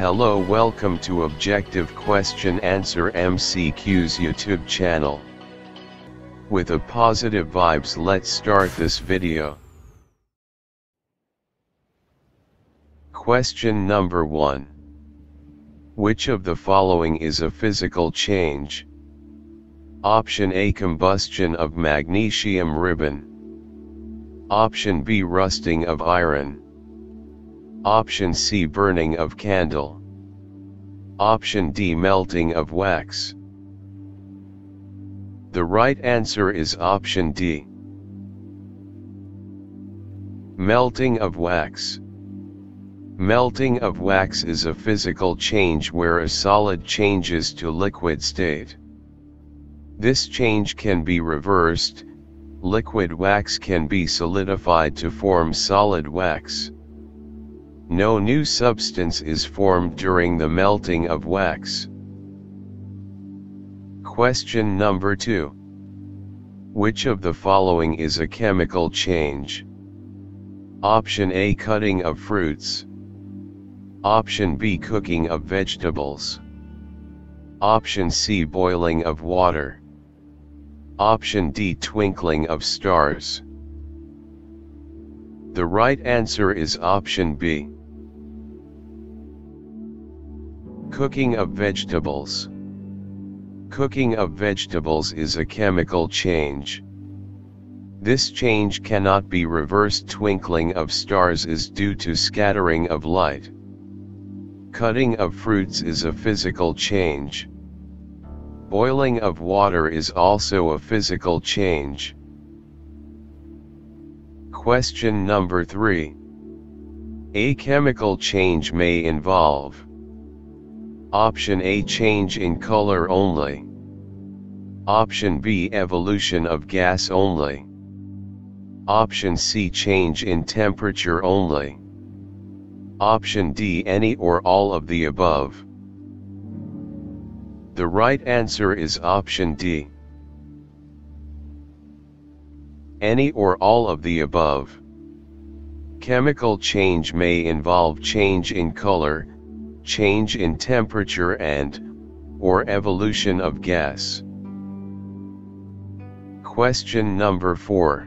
Hello welcome to Objective Question Answer MCQ's YouTube channel. With a positive vibes let's start this video. Question number 1. Which of the following is a physical change? Option A combustion of magnesium ribbon. Option B rusting of iron. Option C burning of candle. Option D melting of wax. The right answer is option D. Melting of wax. Melting of wax is a physical change where a solid changes to liquid state. This change can be reversed, liquid wax can be solidified to form solid wax. No new substance is formed during the melting of wax. Question number 2. Which of the following is a chemical change? Option A cutting of fruits. Option B cooking of vegetables. Option C boiling of water. Option D twinkling of stars. The right answer is option B. Cooking of vegetables. Cooking of vegetables is a chemical change. This change cannot be reversed twinkling of stars is due to scattering of light. Cutting of fruits is a physical change. Boiling of water is also a physical change. Question number 3. A chemical change may involve Option A change in color only. Option B evolution of gas only. Option C change in temperature only. Option D any or all of the above. The right answer is option D. Any or all of the above. Chemical change may involve change in color, change in temperature and, or evolution of gas. Question number 4.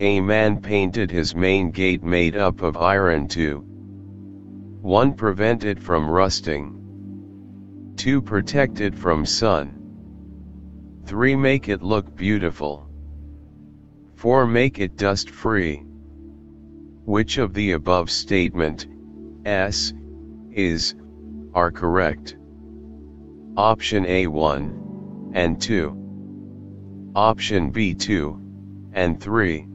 A man painted his main gate made up of iron to 1. Prevent it from rusting 2. Protect it from sun 3. Make it look beautiful 4. Make it dust free Which of the above statement, S, is, are correct? Option A 1, and 2. Option B 2, and 3.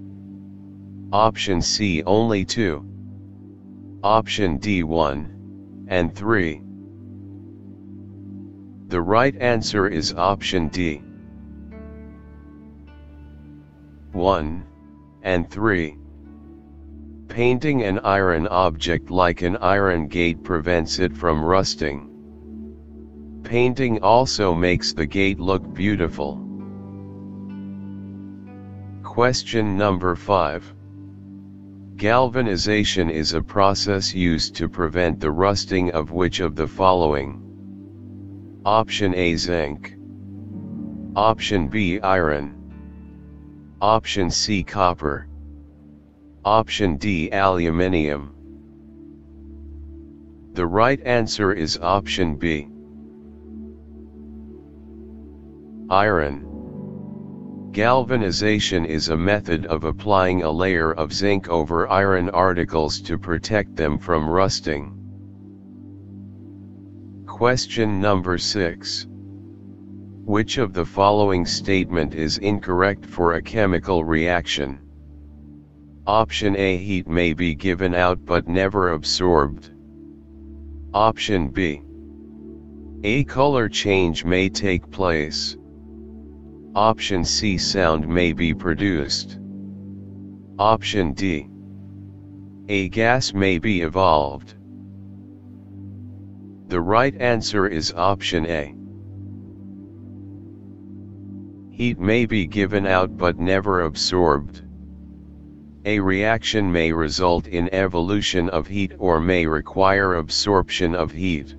Option C only 2. Option D 1, and 3. The right answer is option D. 1, and 3. Painting an iron object like an iron gate prevents it from rusting. Painting also makes the gate look beautiful. Question number 5. Galvanization is a process used to prevent the rusting of which of the following? Option A zinc. Option B iron. Option C copper. Option D aluminium. The right answer is option B. Iron. Galvanization is a method of applying a layer of zinc over iron articles to protect them from rusting. Question number 6. Which of the following statement is incorrect for a chemical reaction? Option A heat may be given out but never absorbed. Option B. A color change may take place. Option C sound may be produced. Option D. A gas may be evolved. The right answer is option A. Heat may be given out but never absorbed. A reaction may result in evolution of heat or may require absorption of heat.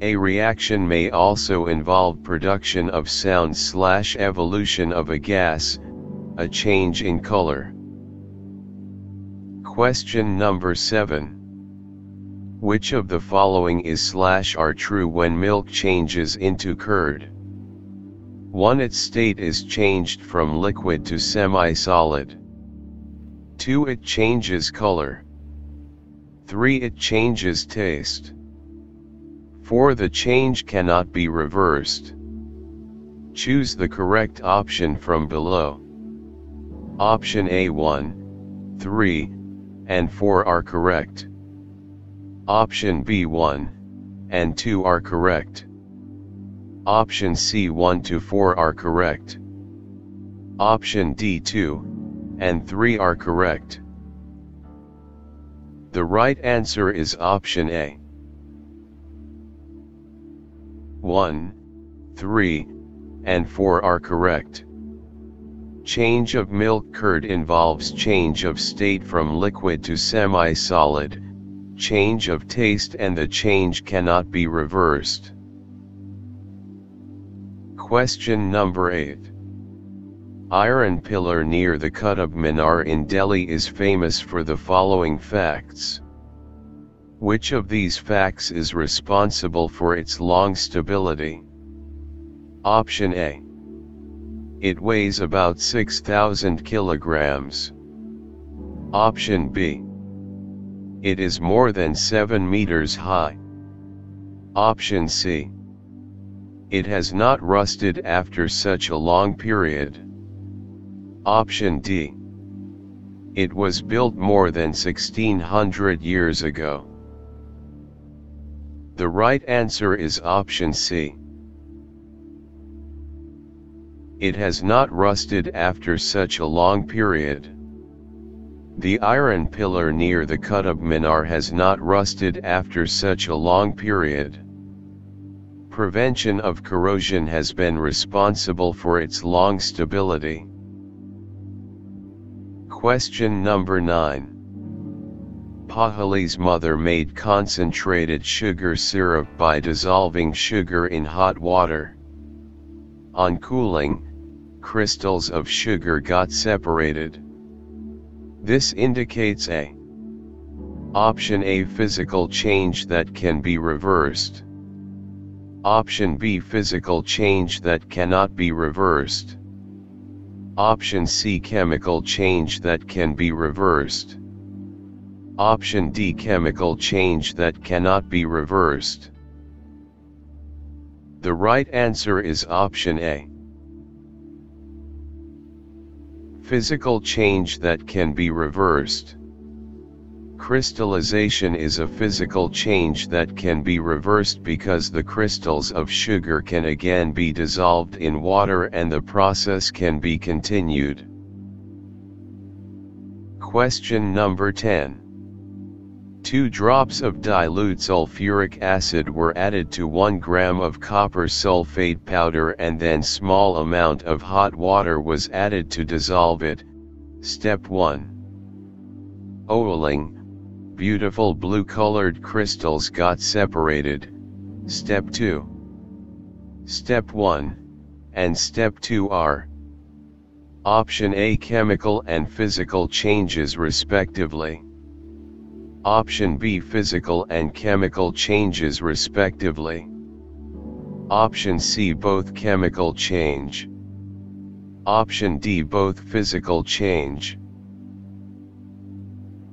A reaction may also involve production of sound slash evolution of a gas, a change in color. Question number 7. Which of the following is slash are true when milk changes into curd? 1. Its state is changed from liquid to semi-solid. 2. It changes color. 3. It changes taste. 4. The change cannot be reversed. Choose the correct option from below. Option A 1, 3, and 4 are correct. Option B 1, and 2 are correct. Option C 1 to 4 are correct. Option D 2, and 3 are correct. The right answer is option A. 1, 3, and 4 are correct. Change of milk curd involves change of state from liquid to semi-solid, change of taste and the change cannot be reversed. Question number 8. Iron pillar near the Qutub Minar in Delhi is famous for the following facts. Which of these facts is responsible for its long stability? Option A. It weighs about 6,000 kilograms. Option B. It is more than 7 meters high. Option C. It has not rusted after such a long period. Option D. It was built more than 1600 years ago. The right answer is option C. It has not rusted after such a long period. The iron pillar near the Qutub Minar has not rusted after such a long period. Prevention of corrosion has been responsible for its long stability. Question number 9. Paheli's mother made concentrated sugar syrup by dissolving sugar in hot water. On cooling, crystals of sugar got separated. This indicates a Option A physical change that can be reversed. Option B physical change that cannot be reversed. Option C chemical change that can be reversed. Option D chemical change that cannot be reversed. The right answer is option A. Physical change that can be reversed. Crystallization is a physical change that can be reversed because the crystals of sugar can again be dissolved in water and the process can be continued. Question number 10. Two drops of dilute sulfuric acid were added to 1 gram of copper sulfate powder and then small amount of hot water was added to dissolve it. Step 1. Oiling, beautiful blue colored crystals got separated, step 2. Step 1, and step 2 are Option A chemical and physical changes respectively. Option B physical and chemical changes respectively. Option C both chemical change. Option D both physical change.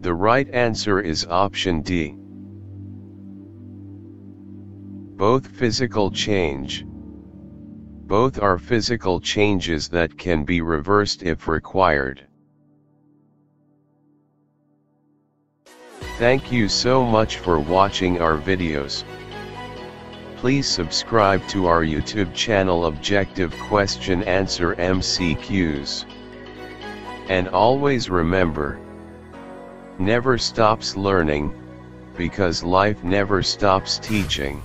The right answer is option D. Both physical change. Both are physical changes that can be reversed if required. Thank you so much for watching our videos. Please subscribe to our YouTube channel Objective Question Answer MCQs. And always remember, never stops learning, because life never stops teaching.